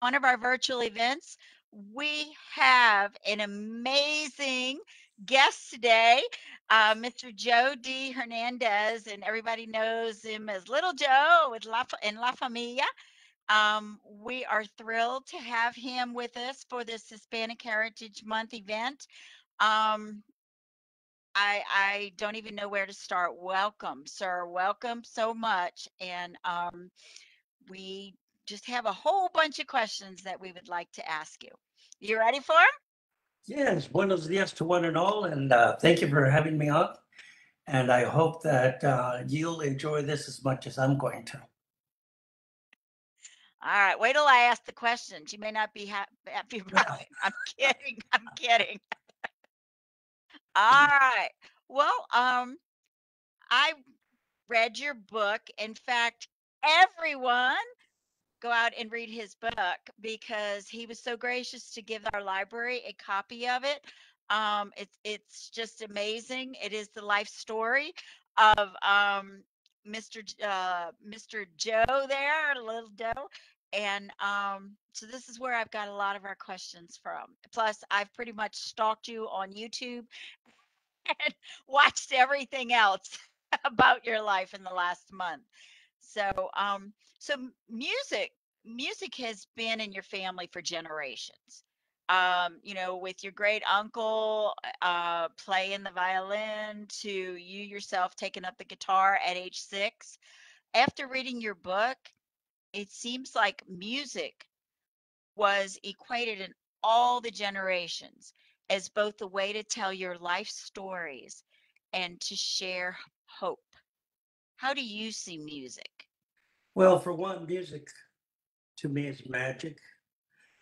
one of our virtual events. We have an amazing guest today, uh, Mr. Joe D. Hernandez, and everybody knows him as Little Joe with La, in La Familia. Um, we are thrilled to have him with us for this Hispanic Heritage Month event. Um, I I don't even know where to start. Welcome, sir. Welcome so much, and um, we just have a whole bunch of questions that we would like to ask you. You ready for them? Yes, buenos dias to one and all, and uh, thank you for having me on. And I hope that uh, you'll enjoy this as much as I'm going to. All right, wait till I ask the questions. You may not be ha- happy about it. I'm kidding. I'm kidding. All right. Well, um, I read your book. In fact, everyone go out and read his book because he was so gracious to give our library a copy of it. Um, it's it's just amazing. It is the life story of um, Mr. Uh, Mr. Joe there, little Joe, and um, so this is where I've got a lot of our questions from. Plus, I've pretty much stalked you on YouTube and watched everything else about your life in the last month. So, um, so music, music has been in your family for generations. Um, you know, with your great uncle uh, playing the violin to you yourself taking up the guitar at age six. After reading your book, it seems like music was equated in all the generations as both a way to tell your life stories and to share hope. How do you see music? Well, for one, music to me is magic.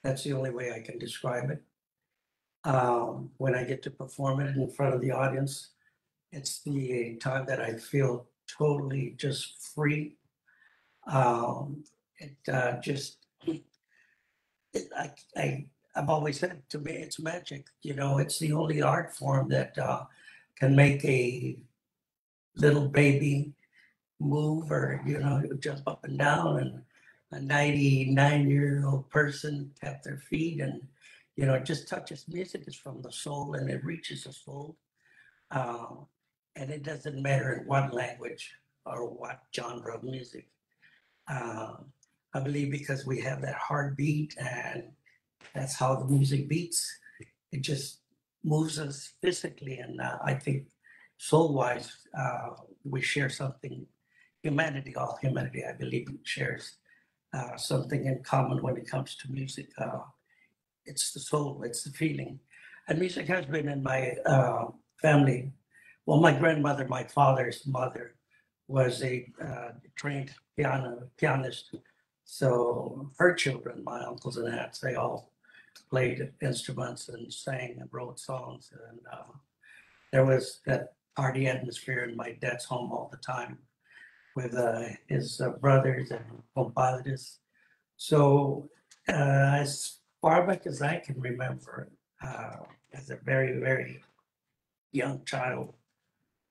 That's the only way I can describe it. Um, when I get to perform it in front of the audience, it's the time that I feel totally just free. Um, it uh, just, it, I, I, I've always said to me, it's magic. You know, it's the only art form that uh, can make a little baby move or, you know, jump up and down and a 99 year old person tap their feet and, you know, it just touches music is from the soul and it reaches the soul. Um, and it doesn't matter in what language or what genre of music. Um, I believe because we have that heartbeat and that's how the music beats. It just moves us physically, and uh, I think soul-wise, uh, we share something. Humanity, all humanity, I believe, shares uh, something in common when it comes to music. Uh, it's the soul, it's the feeling, and music has been in my uh, family. Well, my grandmother, my father's mother, was a uh, trained piano pianist. So her children, my uncles and aunts, they all played instruments and sang and wrote songs. And uh, there was that party atmosphere in my dad's home all the time with uh, his uh, brothers and compadres. So uh, as far back as I can remember, uh, as a very, very young child,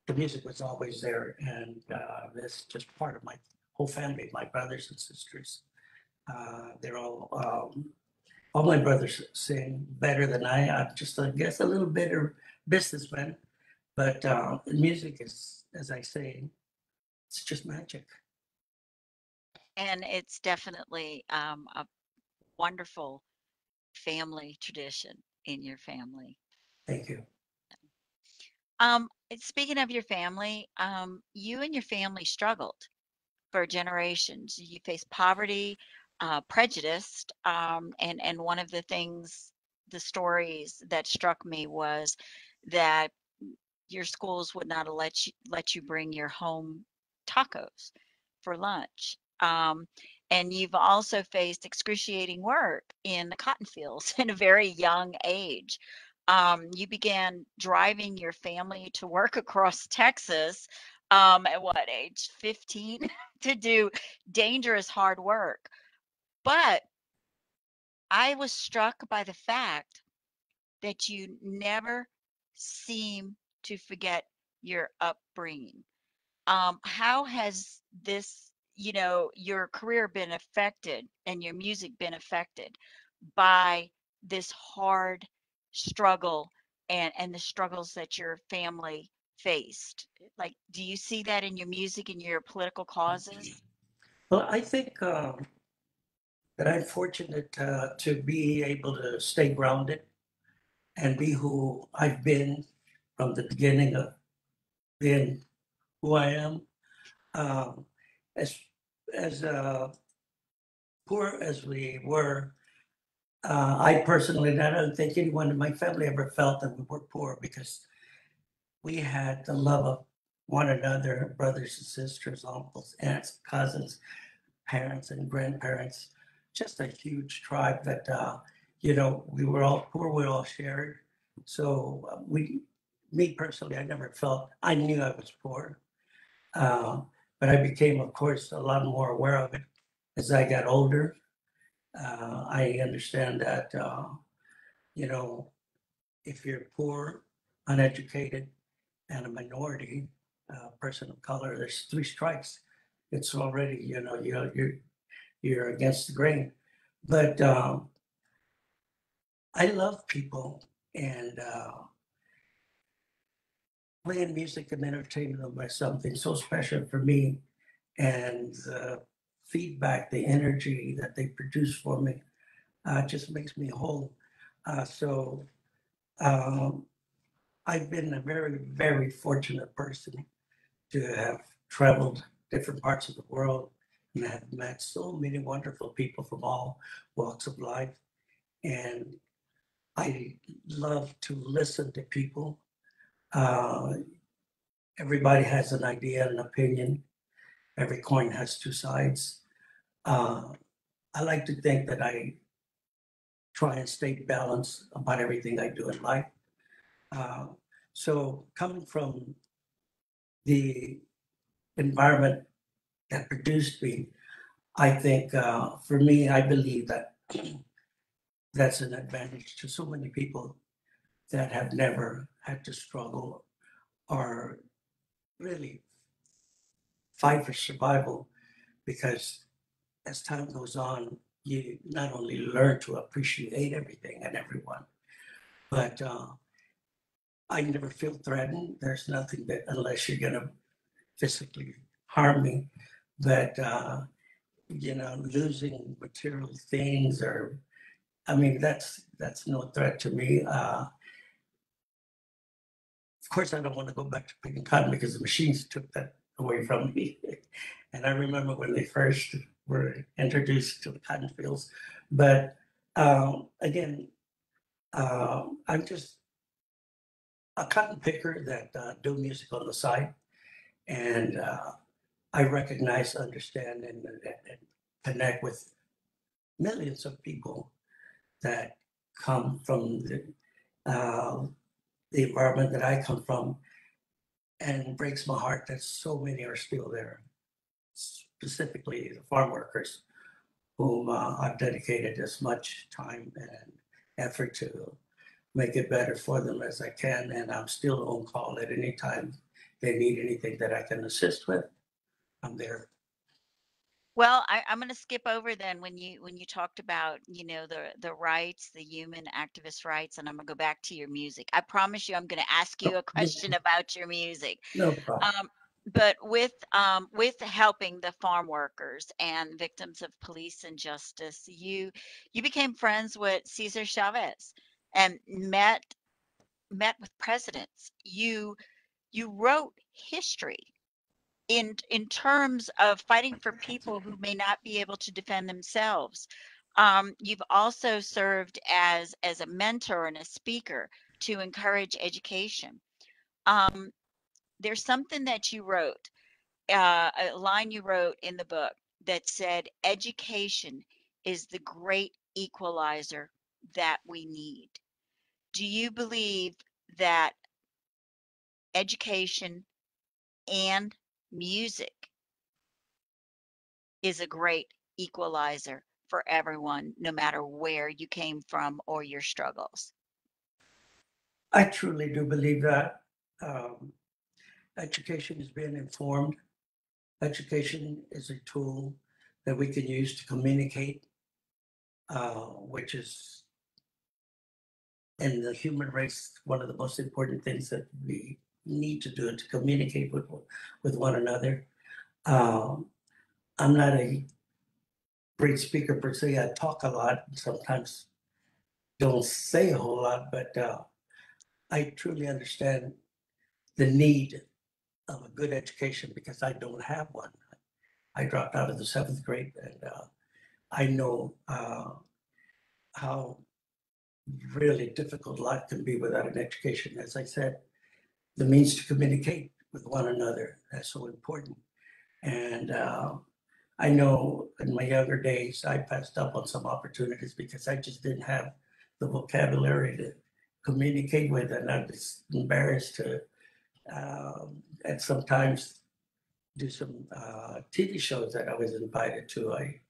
the music was always there. And uh, that's just part of my whole family, my brothers and sisters. Uh, they're all um, all my brothers sing better than I. I'm just, I guess, a little better businessman. But uh, music is, as I say, it's just magic. And it's definitely um, a wonderful family tradition in your family. Thank you. Um, speaking of your family, um, you and your family struggled for generations. You faced poverty, uh, prejudice, um, and and one of the things, the stories that struck me was that your schools would not let you let you bring your home tacos for lunch. Um, and you've also faced excruciating work in the cotton fields in a very young age. Um, you began driving your family to work across Texas um, at what age? 15 to do dangerous hard work. But I was struck by the fact that you never seem to forget your upbringing. Um, how has this you know your career been affected and your music been affected by this hard struggle and and the struggles that your family faced? Like do you see that in your music and your political causes? Well, I think um, that I'm fortunate uh, to be able to stay grounded and be who I've been from the beginning of being who I am. Um, as as uh, poor as we were, uh, I personally, I don't think anyone in my family ever felt that we were poor because we had the love of one another, brothers and sisters, uncles, aunts, cousins, parents and grandparents. Just a huge tribe that, uh, you know, we were all poor, we all shared. So uh, we, me personally, I never felt, I knew I was poor. Uh, but I became, of course, a lot more aware of it as I got older. Uh, I understand that, uh, you know, if you're poor, uneducated, and a minority, person of color, there's three strikes. It's already, you know, you're, you're, you're against the grain. But, um, I love people and, uh, playing music and entertaining them is something so special for me. And the feedback, the energy that they produce for me, uh, just makes me whole. Uh, so, um, I've been a very, very fortunate person to have traveled different parts of the world and have met so many wonderful people from all walks of life. And I love to listen to people. Uh, everybody has an idea, an opinion. Every coin has two sides. Uh, I like to think that I try and stay balanced about everything I do in life. Uh, so coming from the environment that produced me, I think uh, for me, I believe that that's an advantage to so many people that have never had to struggle or really fight for survival because as time goes on, you not only learn to appreciate everything and everyone, but uh, I never feel threatened. There's nothing that unless you're gonna physically harm me, that uh, you know, losing material things or I mean that's that's no threat to me. Uh, course, I don't want to go back to picking cotton because the machines took that away from me. and I remember when they first were introduced to the cotton fields. But um, again, uh, I'm just a cotton picker that uh, do music on the side, and uh, I recognize, understand, and, and, and connect with millions of people that come from the uh, the environment that I come from, and breaks my heart that so many are still there. Specifically, the farm workers, whom uh, I've dedicated as much time and effort to make it better for them as I can. And I'm still on call at any time they need anything that I can assist with. I'm there. Well, I, I'm going to skip over then when you when you talked about you know the the rights, the human activist rights, and I'm going to go back to your music. I promise you, I'm going to ask you a question about your music. No problem. Um, but with um, with helping the farm workers and victims of police injustice, you you became friends with Cesar Chavez and met met with presidents. You you wrote history in in terms of fighting for people who may not be able to defend themselves. Um, you've also served as as a mentor and a speaker to encourage education. Um, there's something that you wrote, uh, a line you wrote in the book that said, "Education is the great equalizer that we need." Do you believe that education and music is a great equalizer for everyone, no matter where you came from or your struggles. I truly do believe that. Um, education is being informed. education is a tool that we can use to communicate, uh, which is in the human race, one of the most important things that we need to do it to communicate with, with one another. Um, I'm not a great speaker per se. I talk a lot, sometimes don't say a whole lot, but uh, I truly understand the need of a good education because I don't have one. I dropped out of the seventh grade, and uh, I know uh, how really difficult life can be without an education. As I said, the means to communicate with one another that's so important. And uh, I know in my younger days, I passed up on some opportunities because I just didn't have the vocabulary to communicate with, and I was embarrassed to, um, and sometimes do some uh, TV shows that I was invited to. I,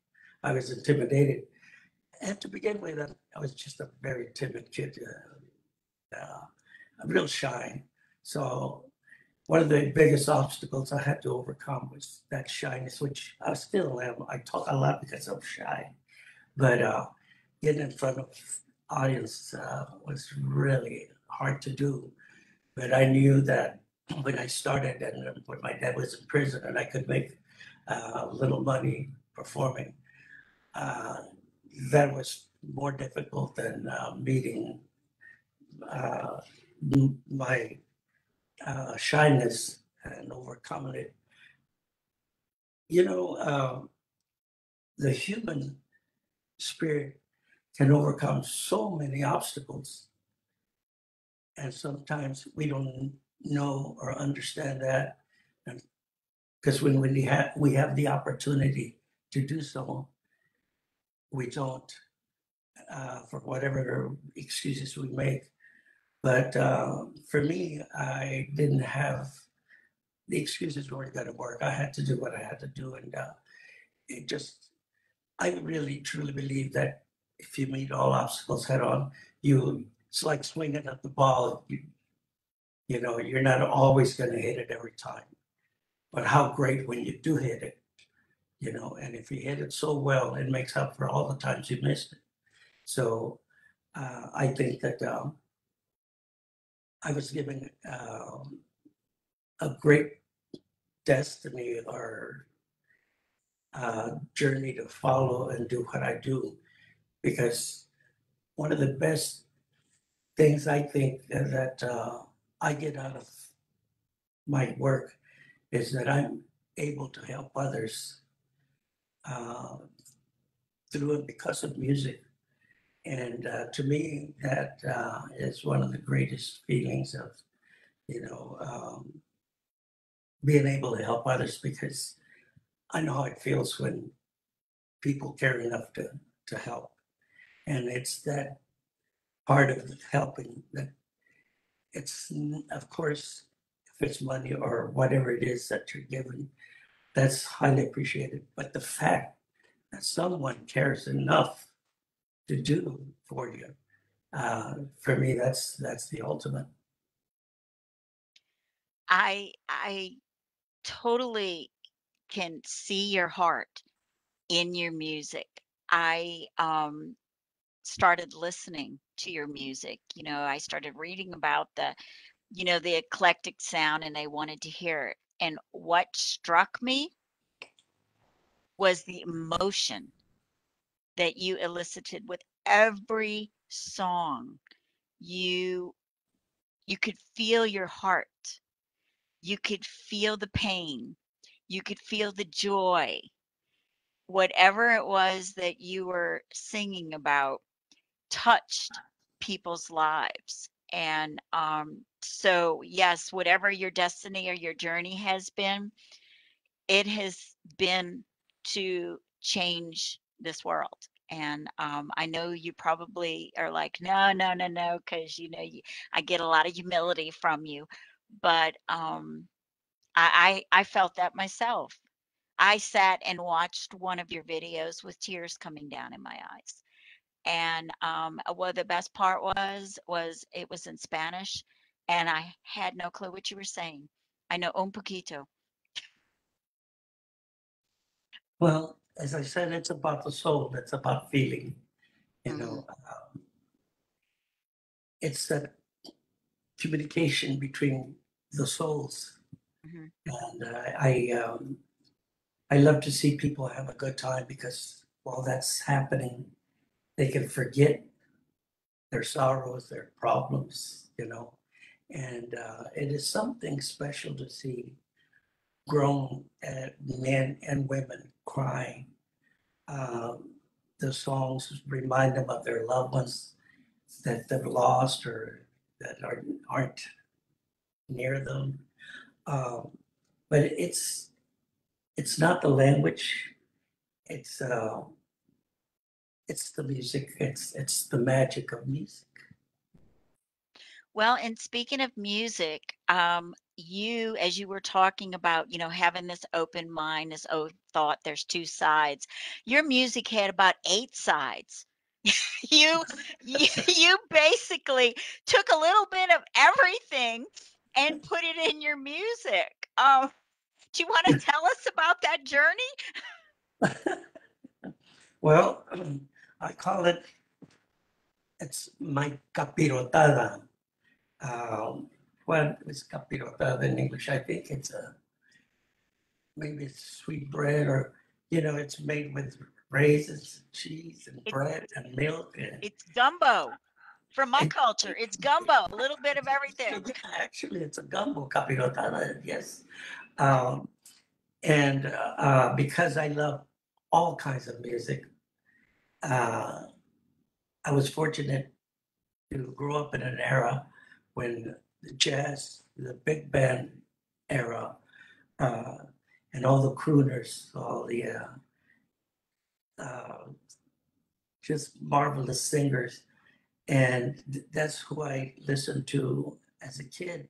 I was intimidated. And to begin with, I, I was just a very timid kid, uh, uh, real shy. So one of the biggest obstacles I had to overcome was that shyness, which I still am. I talk a lot because I'm shy, but uh, getting in front of audience uh, was really hard to do. But I knew that when I started and when my dad was in prison and I could make uh, little money performing, uh, that was more difficult than uh, meeting uh, my uh, shyness and overcoming it. You know, um, the human spirit can overcome so many obstacles. And sometimes we don't know or understand that. Because when, when we have we have the opportunity to do so, we don't uh, for whatever excuses we make. But uh, for me, I didn't have the excuses weren't going to work. I had to do what I had to do, and uh, it just I really truly believe that if you meet all obstacles head on, you it's like swinging at the ball. You, you know, you're not always going to hit it every time, but how great when you do hit it, you know, and if you hit it so well, it makes up for all the times you missed it. So uh, I think that um, I was given um, a great destiny or uh, journey to follow and do what I do because one of the best things I think that uh, I get out of my work is that I'm able to help others uh, through and because of music. And uh, to me, that uh, is one of the greatest feelings of, you know, um, being able to help others because I know how it feels when people care enough to, to help. And it's that part of helping that it's, of course, if it's money or whatever it is that you're given, that's highly appreciated. But the fact that someone cares enough to do for you, uh, for me, that's that's the ultimate. I I totally can see your heart in your music. I um started listening to your music. You know, I started reading about the, you know, the eclectic sound and I wanted to hear it. And what struck me was the emotion that you elicited with every song. You you could feel your heart. You could feel the pain. You could feel the joy. Whatever it was that you were singing about touched people's lives. And um, so, yes, whatever your destiny or your journey has been, it has been to change this world. And um, I know you probably are like, no, no, no, no, because you know you, I get a lot of humility from you. But um, I, I I felt that myself. I sat and watched one of your videos with tears coming down in my eyes. And um, uh, what the best part was was it was in Spanish, and I had no clue what you were saying. I know un poquito, Well, as I said, it's about the soul. It's about feeling. You know, um, it's that communication between the souls, Mhm. and uh, I um, I love to see people have a good time because while that's happening, they can forget their sorrows, their problems. You know, and uh, it is something special to see grown men and women crying. Um, the songs remind them of their loved ones that they've lost or that are, aren't near them. Um, but it's it's not the language. It's uh, it's the music. It's it's the magic of music. Well, and speaking of music, um, you, as you were talking about, you know, having this open mind, this oh, thought, there's two sides. Your music had about eight sides. you, you, you basically took a little bit of everything and put it in your music. Um, do you want to tell us about that journey? well, I call it. It's my capirotada. Um, what is capirotada in English? I think it's a maybe it's sweet bread or you know it's made with raisins, cheese, and It's- bread and milk. And It's gumbo. From my It- culture, it's gumbo, a little bit of everything. Actually, it's a gumbo capirotada. Yes, um, and uh, uh, because I love all kinds of music, uh, I was fortunate to grow up in an era when the jazz, the big band era, uh, and all the crooners, all the uh, uh, just marvelous singers, and th- that's who I listened to as a kid.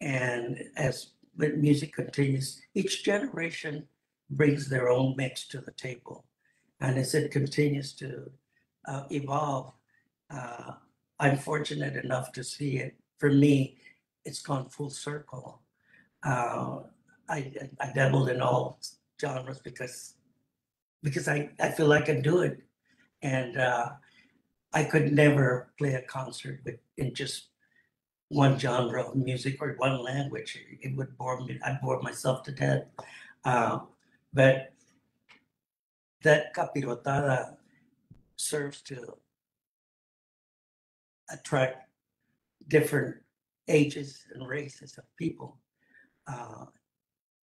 And as music continues, each generation brings their own mix to the table, and as it continues to uh, evolve, uh, I'm fortunate enough to see it. For me, it's gone full circle. Uh, I, I dabbled in all genres because because I, I feel I can do it, and uh, I could never play a concert with in just one genre of music or one language. It would bore me. I'd bore myself to death. Uh, but that capirotada serves to attract different ages and races of people. Uh,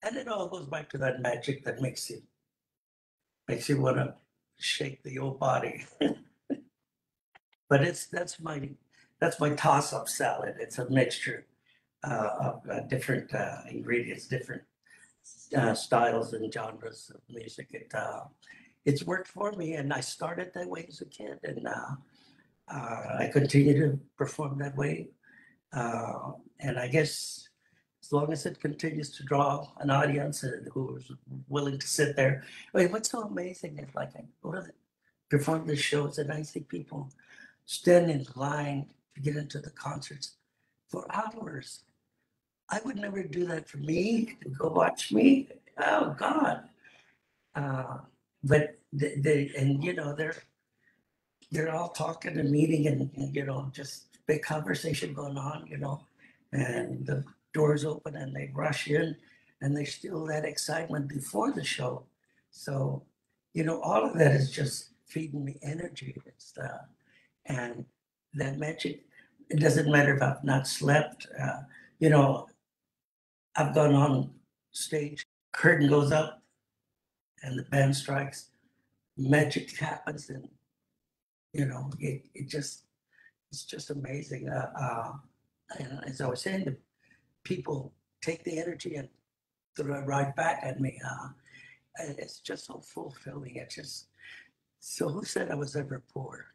and it all goes back to that magic that makes you makes you want to shake the old body. but it's that's my that's my toss-up salad. It's a mixture uh, of uh, different uh, ingredients, different uh, styles and genres of music. It uh, it's worked for me, and I started that way as a kid, and uh, I continue to perform that way. Uh, and I guess as long as it continues to draw an audience and who's willing to sit there. I mean, what's so amazing is like I go to the, perform the shows and I see people stand in line to get into the concerts for hours. I would never do that for me to go watch me. Oh God. Uh, but they, they and you know they're they're all talking and meeting and, and you know just big conversation going on you know and the doors open and they rush in and they still that excitement before the show. So you know all of that is just feeding me energy it's uh, and that magic it doesn't matter if i've not slept uh, you know i've gone on stage curtain goes up and the band strikes magic happens and you know it, it just it's just amazing uh, uh, and as i was saying the people take the energy and throw it right back at me uh, it's just so fulfilling it's just so who said i was ever poor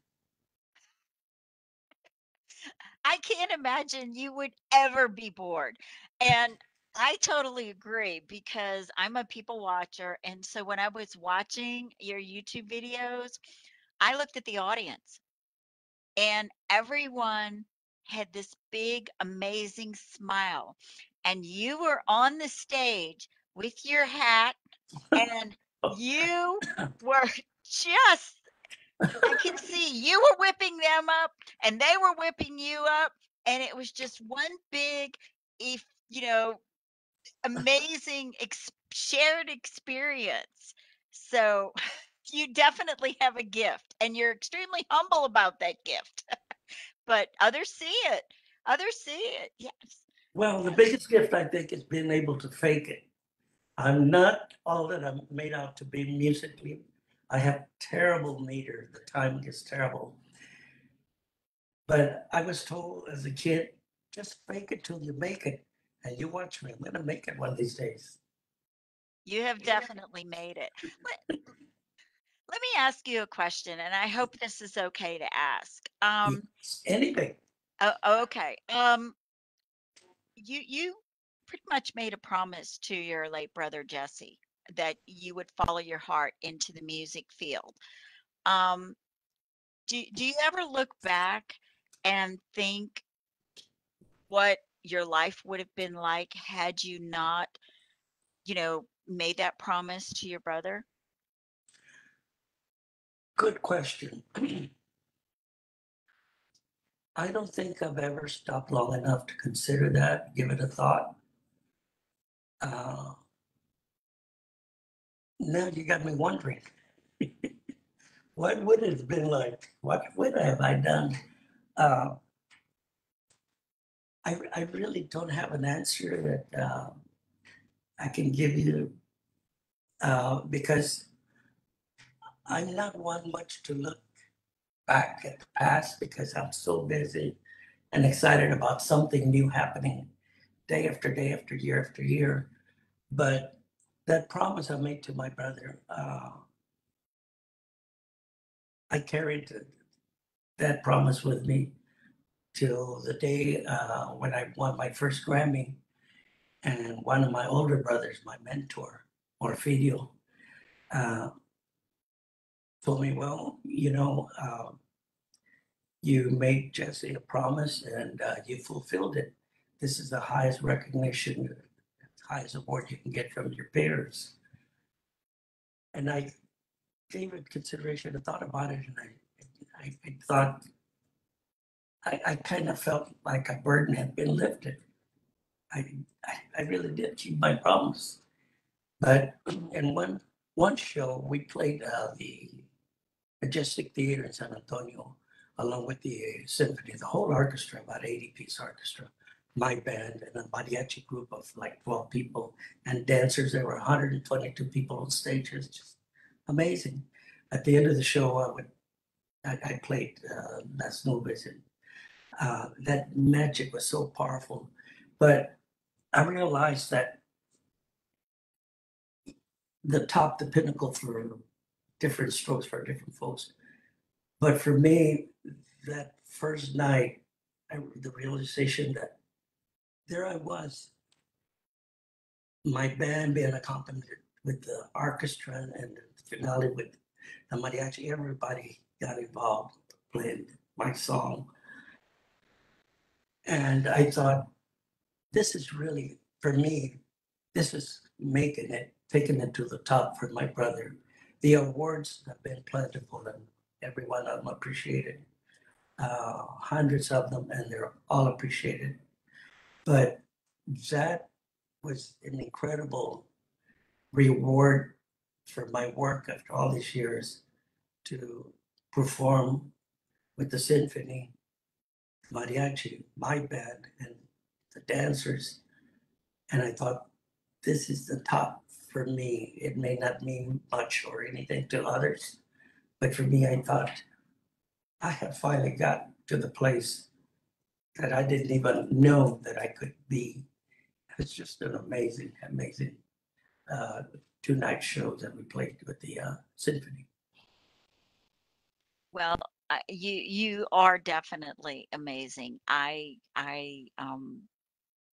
I can't imagine you would ever be bored. And I totally agree because I'm a people watcher. And so when I was watching your YouTube videos, I looked at the audience and everyone had this big, amazing smile. And you were on the stage with your hat and you were just I can see you were whipping them up and they were whipping you up and it was just one big if you know amazing ex- shared experience. So you definitely have a gift and you're extremely humble about that gift. but others see it. Others see it. Yes. Well, the biggest gift I think is being able to fake it. I'm not all that I'm made out to be musically. I have terrible meter. The timing is terrible. But I was told as a kid, just fake it till you make it. And you watch me, I'm gonna make it one of these days. You have definitely made it. Let, me ask you a question, and I hope this is okay to ask. Um, Anything. oh, okay. Um, you you pretty much made a promise to your late brother Jesse that you would follow your heart into the music field. Um, do do you ever look back and think what your life would have been like had you not, you know, made that promise to your brother? Good question. I don't think I've ever stopped long enough to consider that, give it a thought. Uh, now you got me wondering. what would it have been like? What would have I done? Uh, I, I really don't have an answer that uh, I can give you uh, because I'm not one much to look back at the past because I'm so busy and excited about something new happening day after day after year after year. But that promise I made to my brother, uh, I carried that promise with me till the day uh, when I won my first Grammy. And one of my older brothers, my mentor, Orfidio, uh, told me, well, you know, uh, you made Jesse a promise and uh, you fulfilled it. This is the highest recognition, highest award you can get from your peers. And I gave it consideration and thought about it, and I, I, I thought, I, I kind of felt like a burden had been lifted. I, I, I really did keep my promise. But in one one show, we played uh, the Majestic Theater in San Antonio, along with the symphony, the whole orchestra, about 80 piece orchestra, my band, and a mariachi group of like 12 people, and dancers. There were 122 people on stage. It's just amazing. At the end of the show, I would I, I played uh, Las Nubes, and uh, that magic was so powerful. But I realized that the top, the pinnacle for different strokes for different folks. But for me, that first night, I, the realization that there I was, my band being accompanied with the orchestra and the finale with the mariachi, everybody got involved playing my song. And I thought, this is really, for me, this is making it, taking it to the top for my brother. The awards have been plentiful and every one of them appreciated. Uh, hundreds of them, and they're all appreciated. But that was an incredible reward for my work after all these years to perform with the symphony, mariachi, my band, and the dancers. And I thought, this is the top for me. It may not mean much or anything to others, but for me, I thought, I have finally got to the place that I didn't even know that I could be. It's just an amazing, amazing uh, two night shows that we played with the uh, symphony. Well, I, you you are definitely amazing. I I um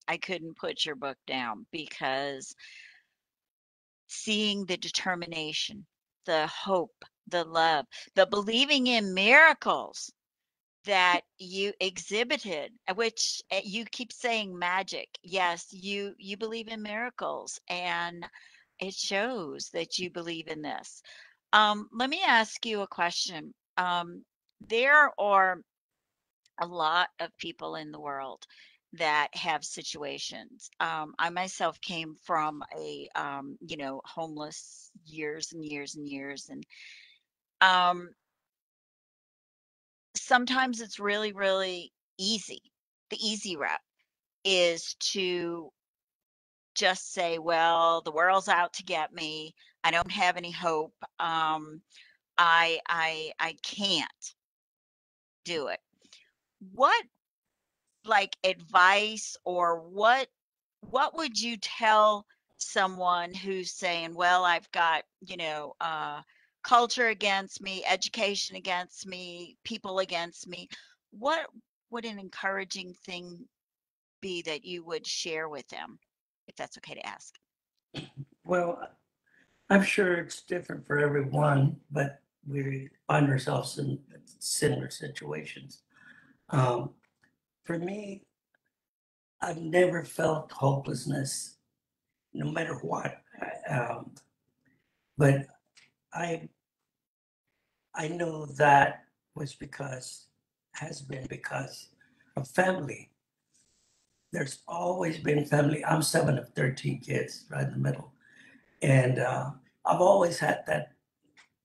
I couldn't put your book down because seeing the determination, the hope, the love, the believing in miracles that you exhibited uh, which uh, you keep saying magic yes you you believe in miracles and it shows that you believe in this. Um, let me ask you a question. Um, there are a lot of people in the world that have situations. Um, I myself came from a, um, you know, homeless years and years and years. And um, sometimes it's really, really easy. The easy route is to just say, well, the world's out to get me. I don't have any hope. Um, I, I, I can't do it. What like advice or what what would you tell someone who's saying well i've got you know uh, culture against me education against me people against me what would an encouraging thing be that you would share with them if that's okay to ask Well, I'm sure it's different for everyone, but we find ourselves in similar situations. Um, for me, I've never felt hopelessness, no matter what. Um, but I, I know that was because, has been because of family. There's always been family. I'm seven of 13 kids, right in the middle. And uh, I've always had that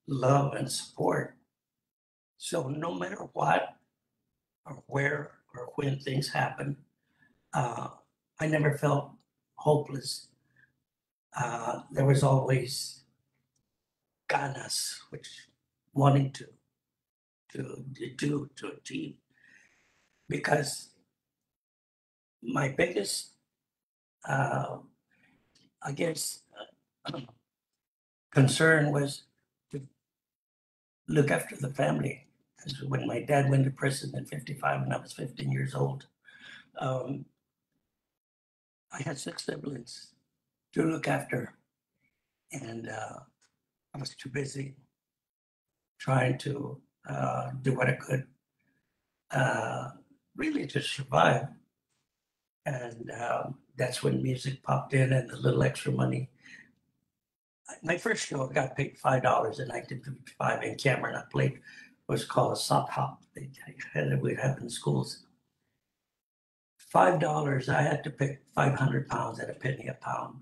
love and support. So no matter what or where or when things happen, uh, I never felt hopeless. Uh, there was always ganas, which wanting to to do to achieve, because my biggest, uh, I guess, uh, concern was to look after the family. When my dad went to prison at 55 and I was 15 years old, um, I had six siblings to look after. And uh, I was too busy trying to uh, do what I could, uh, really to survive. And um, that's when music popped in and a little extra money. My first show, I got paid $5 in 1955 in Cameron. I played what's called a sock hop. They had we'd have in schools five dollars, I had to pick five hundred pounds at a penny a pound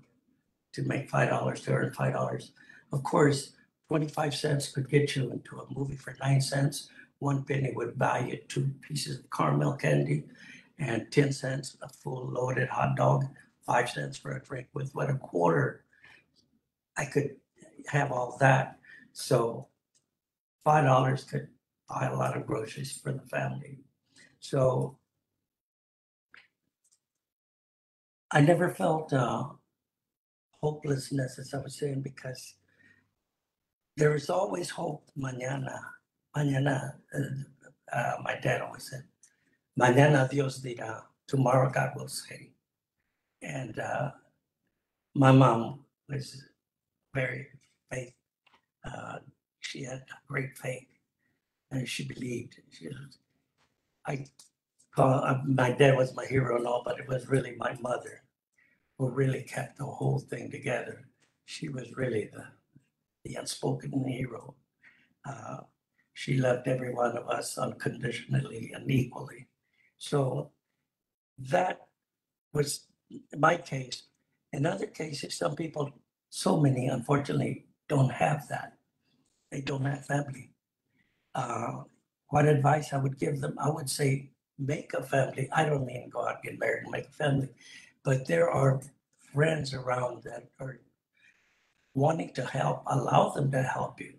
to make five dollars to earn five dollars. Of course, twenty-five cents could get you into a movie for nine cents. One penny would buy you two pieces of caramel candy, and ten cents a full loaded hot dog. Five cents for a drink. With what a quarter, I could have all that. So five dollars could buy a lot of groceries for the family. So I never felt uh, hopelessness, as I was saying, because there is always hope. Mañana, mañana. Uh, uh, my dad always said, "Mañana Dios dirá." Tomorrow God will say. And uh, my mom was very faith. Uh, she had great faith, and she believed. She was, I uh, my dad was my hero and all, but it was really my mother who really kept the whole thing together. She was really the, the unspoken hero. Uh, she loved every one of us unconditionally and equally. So that was my case. In other cases, some people, so many unfortunately, don't have that. They don't have family. Uh, what advice I would give them? I would say make a family. I don't mean go out and get married and make a family, but there are friends around that are wanting to help. Allow them to help you.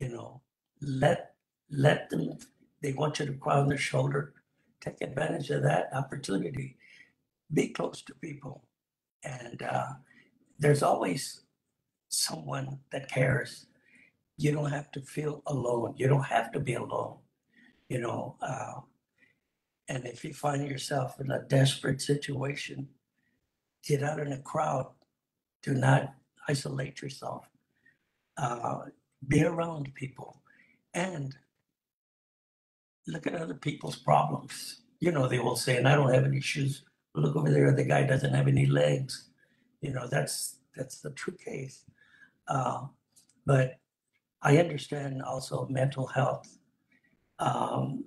You know, let let them. They want you to cry on their shoulder. Take advantage of that opportunity. Be close to people, and uh, there's always someone that cares. You don't have to feel alone. You don't have to be alone. You know, uh, and if you find yourself in a desperate situation, get out in a crowd. Do not isolate yourself. Uh, be around people and look at other people's problems. You know, they will say, and I don't have any shoes. Look over there, the guy doesn't have any legs. You know, that's that's the true case. Uh, but I understand also mental health. Um,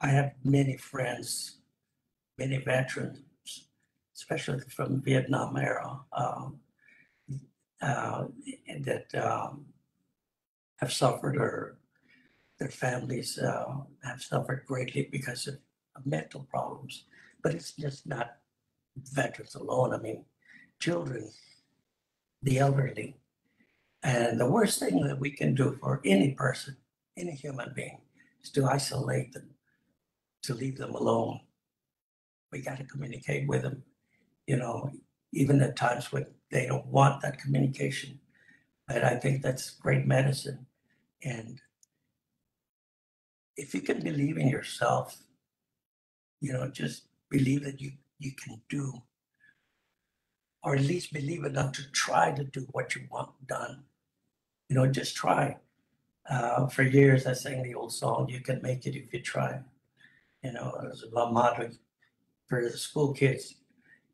I have many friends, many veterans, especially from Vietnam era, um, uh, that um, have suffered or their families uh, have suffered greatly because of, of mental problems. But it's just not veterans alone. I mean, children, the elderly. And the worst thing that we can do for any person, any human being, is to isolate them, to leave them alone. We got to communicate with them, you know, even at times when they don't want that communication. But I think that's great medicine. And if you can believe in yourself, you know, just believe that you, you can do, or at least believe enough to try to do what you want done. You know, just try. Uh, for years, I sang the old song, You Can Make It If You Try. You know, it was a motto for the school kids.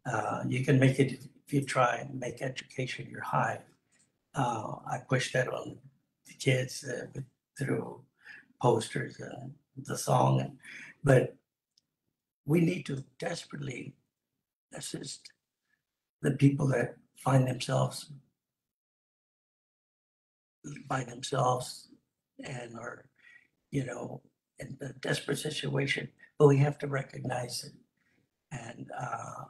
Uh, you can make it if you try and make education your high. Uh, I pushed that on the kids uh, through posters and the song, and, but we need to desperately assist the people that find themselves by themselves and are, you know, in a desperate situation, but we have to recognize it. And uh,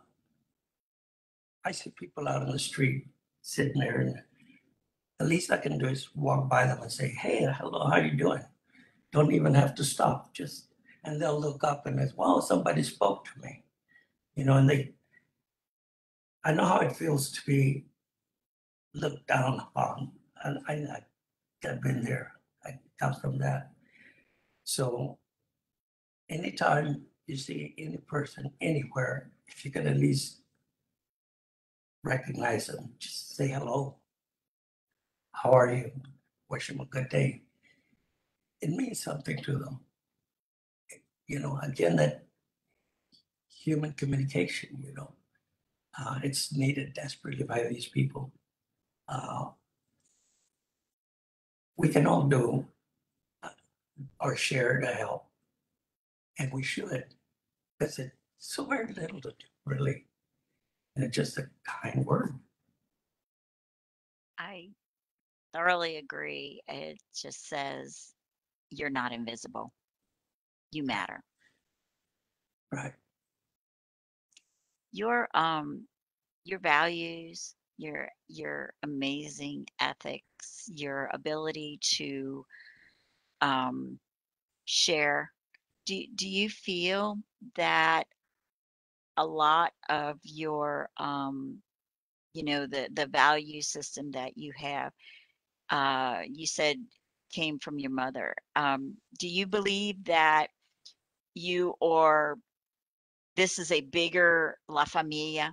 I see people out on the street sitting there, and the least I can do is walk by them and say, "Hey, hello, how you doing?" Don't even have to stop, just and they'll look up and it's, "Well, somebody spoke to me," you know, and they. I know how it feels to be looked down upon, and I, I've been there. I come from that. So anytime you see any person anywhere, if you can at least recognize them, just say hello. How are you? Wish them a good day. It means something to them. You know, again, that human communication, you know, uh, it's needed desperately by these people. Uh, we can all do uh, our share to help. And we should, because it's so very little to do, really. And it's just a kind word. I thoroughly agree. It just says you're not invisible. You matter. Right. Your um your values, your your amazing ethics, your ability to um share. Do do you feel that a lot of your um you know the the value system that you have uh you said came from your mother um do you believe that you or this is a bigger la familia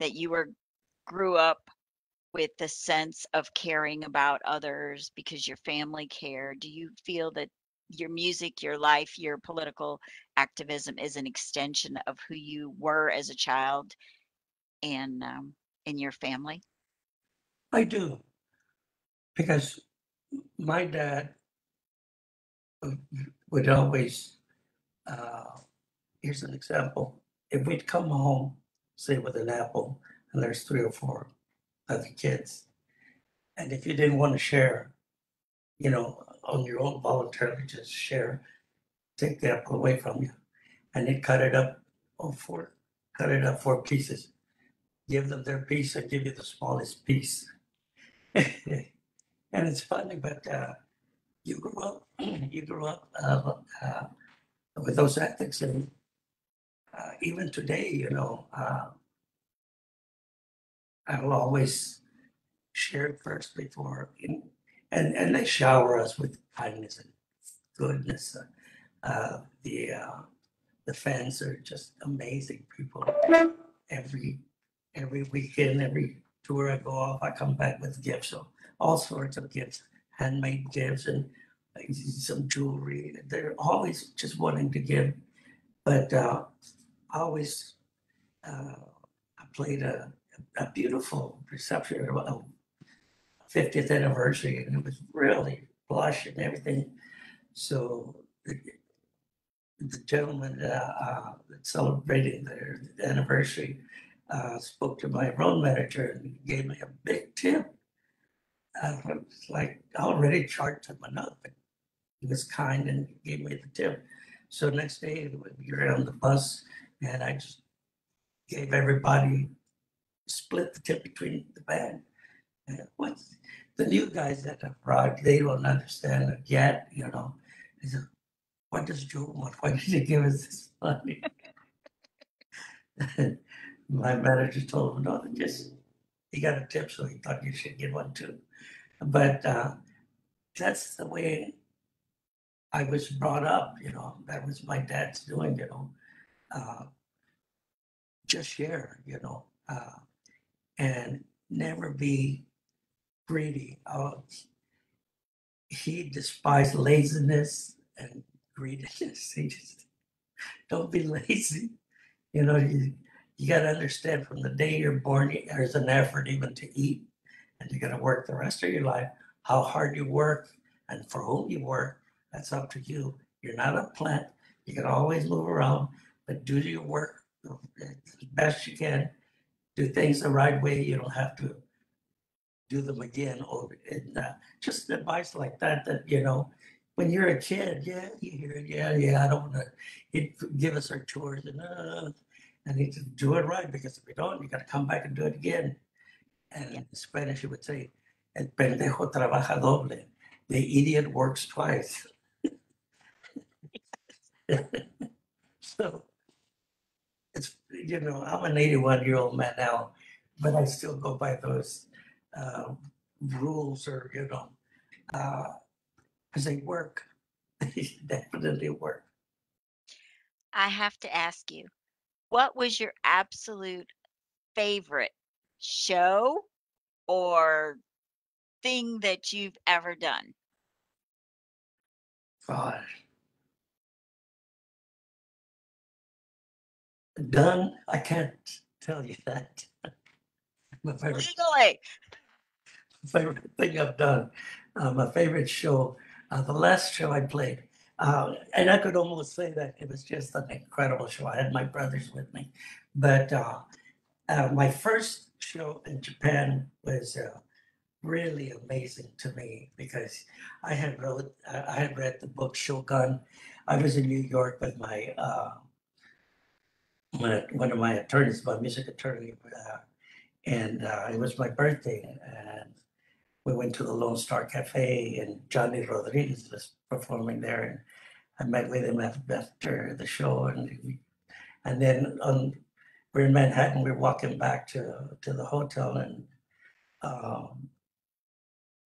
that you were grew up with the sense of caring about others because your family cared do you feel that your music your life your political activism is an extension of who you were as a child and um, in your family I do. Because my dad would- would always, uh, here's an example. If we'd come home, say with an apple, and there's three or four other kids, and if you didn't want to share, you know, on your own voluntarily, just share, take the apple away from you. And he'd cut it up on four, cut it up four pieces. Give them their piece, I give you the smallest piece. and it's funny, but uh, you grew up, you grew up uh, uh, with those ethics, and uh, even today, you know, uh, I will always share first before, and and they shower us with kindness and goodness. Uh, the uh, the fans are just amazing people. Every every weekend, every tour I go off, I come back with gifts. So all sorts of gifts, handmade gifts and some jewelry. They're always just wanting to give. But uh, always uh, I played a, a beautiful reception, a fiftieth anniversary, and it was really plush and everything. So the, the gentleman uh, uh, celebrating their anniversary uh, spoke to my road manager and gave me a big tip. I was like I already charged him enough, but he was kind and gave me the tip. So next day we were on the bus, and I just gave everybody split the tip between the band. And what's the new guys that have arrived, they don't understand it yet, you know. They said, what does Joe want? Why did he give us this money? My manager told him, no, just, he got a tip, so he thought you should get one too. But uh, that's the way I was brought up, you know, that was my dad's doing, you know. Uh, just share, you know, uh, and never be greedy. Uh, he despised laziness and greediness. He just don't be lazy. You know, you, you got to understand from the day you're born, there's an effort even to eat, and you're going to work the rest of your life. How hard you work and for whom you work, that's up to you. You're not a plant. You can always move around, but do your work as best you can. Do things the right way. You don't have to do them again. Or and, uh, just advice like that. That you know, when you're a kid, yeah, you hear it. Yeah, yeah. I don't want to. Give us our chores and uh, and he said, do it right because if you don't, you got to come back and do it again. And in Spanish, he would say, "El pendejo trabaja doble." The idiot works twice. so you know I'm an 81 year old man now, but I still go by those uh, rules or you know because they work. They definitely work. I have to ask you, what was your absolute favorite show or thing that you've ever done? Gosh. Done. I can't tell you that. My favorite Legally. favorite thing I've done. Uh, my favorite show, uh, the last show I played, uh, and I could almost say that it was just an incredible show. I had my brothers with me, but uh, uh, my first show in Japan was uh, really amazing to me because I had wrote, I I had read the book Shogun. I was in New York with my uh, my, one of my attorneys, my music attorney, uh, and uh, it was my birthday, and we went to the Lone Star Cafe, and Johnny Rodriguez was performing there, and I met with him after the show, and we, and then on we're in Manhattan, we're walking back to to the hotel, and um,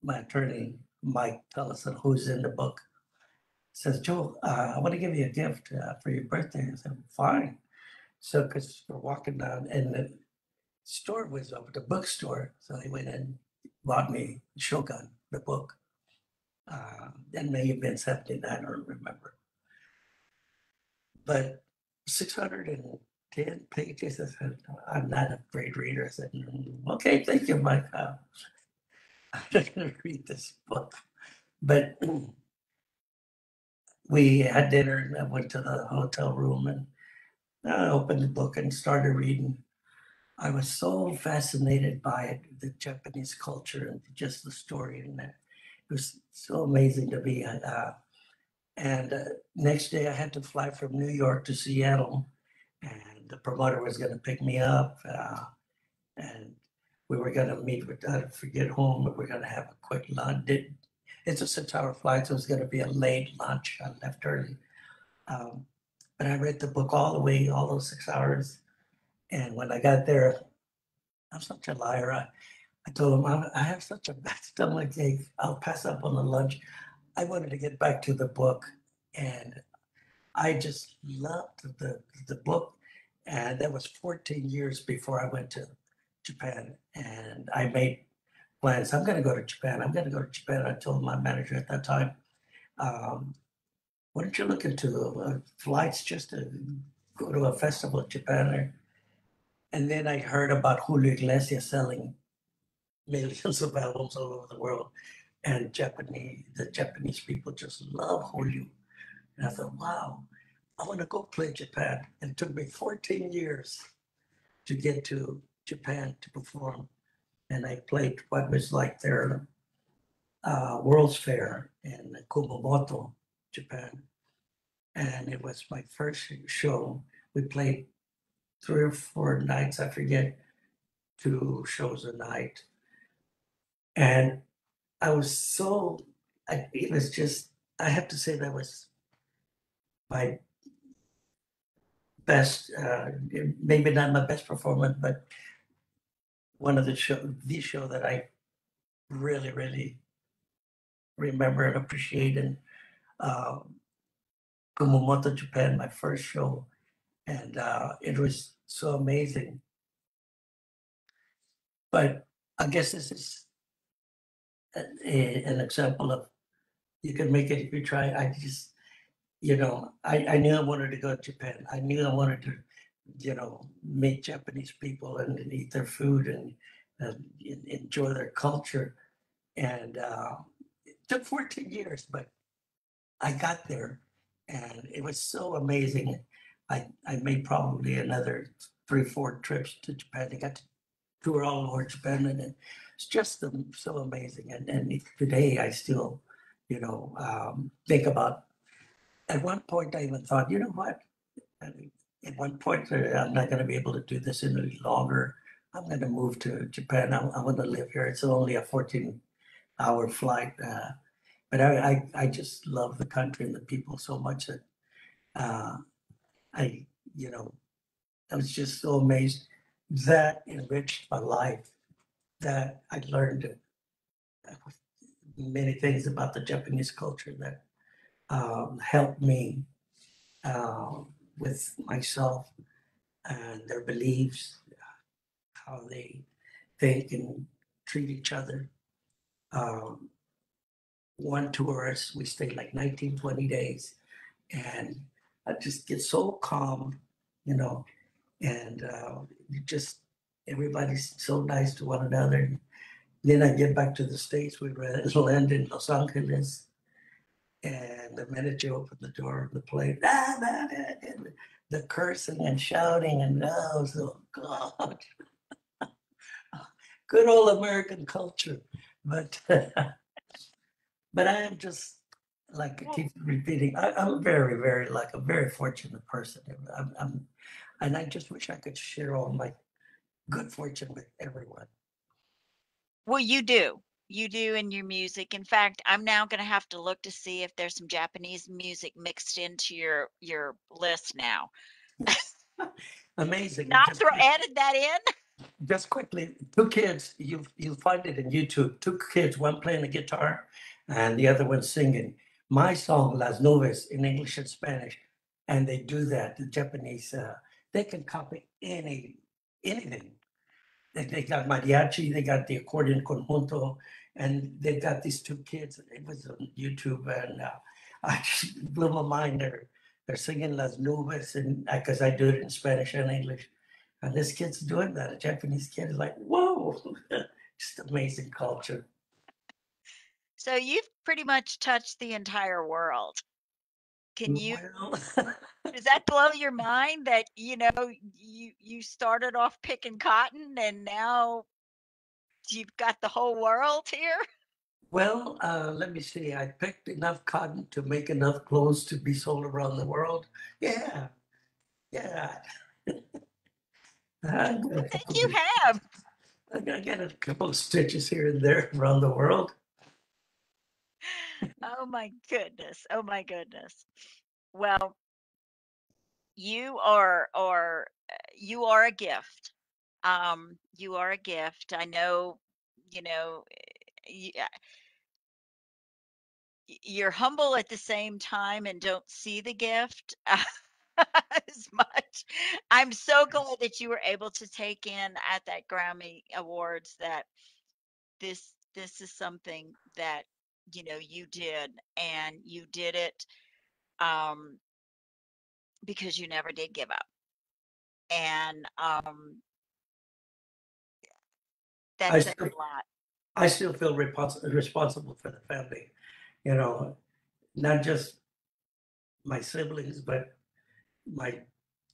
my attorney Mike Pellison, who's in the book, says, "Joe, uh, I want to give you a gift uh, for your birthday." I said, "Fine." So, because we're walking down, and the store was open, the bookstore. So they went and bought me Shogun, the book. Uh, that may have been 79, I don't remember. But 610 pages, I said, I'm not a great reader. I said, "Mm, okay, thank you, Mike. Uh, I'm not going to read this book. But we had dinner and I went to the hotel room and I opened the book and started reading. I was so fascinated by it, the Japanese culture and just the story and that. It was so amazing to me. Uh, and uh, next day I had to fly from New York to Seattle and the promoter was going to pick me up. Uh, and we were going to meet with, uh, forget whom, but we are going to have a quick lunch. It's a six hour flight, so it was going to be a late lunch. I left early. Um, but I read the book all the way, all those six hours. And when I got there, I'm such a liar. I, I told him, I, I have such a bad stomach ache. I'll pass up on the lunch. I wanted to get back to the book. And I just loved the, the book. And that was 14 years before I went to Japan. And I made plans. I'm going to go to Japan. I'm going to go to Japan. I told my manager at that time, um, why don't you look into uh, flights just to go to a festival in Japan? And then I heard about Julio Iglesias selling millions of albums all over the world. And Japanese, the Japanese people just love Julio. And I thought, wow, I want to go play Japan. And it took me 14 years to get to Japan to perform. And I played what was like their uh, World's Fair in Kumamoto, Japan. And it was my first show. We played three or four nights, I forget, two shows a night. And I was so, I, it was just, I have to say that was my best, uh, maybe not my best performance, but one of the show, the show that I really, really remember and appreciate. And um, Kumamoto, Japan, my first show, and uh, it was so amazing. But I guess this is a, a- an example of you can make it if you try. I just, you know, I, I knew I wanted to go to Japan. I knew I wanted to, you know, meet Japanese people and, and eat their food and, and enjoy their culture. And uh, it took 14 years, but I got there and it was so amazing. I, I made probably another three, four trips to Japan. I got to tour all over Japan and it's just so amazing. And, and today I still, you know, um, think about, at one point I even thought, you know what? At one point, uh, I'm not gonna be able to do this any longer. I'm gonna move to Japan. I, I want to live here. It's only a fourteen hour flight. Uh, but I, I, I just love the country and the people so much that, uh, I, you know, I was just so amazed that enriched my life that I learned many things about the Japanese culture that um, helped me uh, with myself and their beliefs, how they think and treat each other. Um, one tourist, we stayed like 19, 20 days, and I just get so calm, you know, and uh, just everybody's so nice to one another. Then I get back to the States. We were in Los Angeles. And the minute you open the door of the plane, ah, ah, ah, and the cursing and shouting and oh, so God. Good old American culture. But but I am just like I keep repeating, I, I'm very, very like a very fortunate person. I'm, I'm and I just wish I could share all my good fortune with everyone. Well, you do. You do in your music. In fact, I'm now going to have to look to see if there's some Japanese music mixed into your your list now. Amazing. Not throw added that in. just quickly, two kids, you you'll find it in YouTube. Two kids, one playing the guitar and the other one singing. My song Las Nubes in English and Spanish, and they do that. The Japanese, uh, they can copy any anything. They, they got mariachi, they got the accordion conjunto, and they've got these two kids. It was on YouTube, and uh, I just blew my mind. They're they're singing Las Nubes, and because I do it in Spanish and English. And this kid's doing that. A Japanese kid is like, whoa, just amazing culture. So you've pretty much touched the entire world. Can you Well, does that blow your mind that you know you you started off picking cotton and now you've got the whole world here? well, uh, let me see. I picked enough cotton to make enough clothes to be sold around the world. Yeah, yeah. I got a I think you have. I got a couple of stitches here and there around the world. Oh my goodness. Oh my goodness. Well, you are are uh, you are a gift. Um, you are a gift. I know, you know, y- uh, you're humble at the same time and don't see the gift as much. I'm so glad that you were able to take in at that Grammy Awards that this this is something that you know you did and you did it um because you never did give up and um That's a still- lot. I still feel responsible for the family, you know, not just my siblings, but my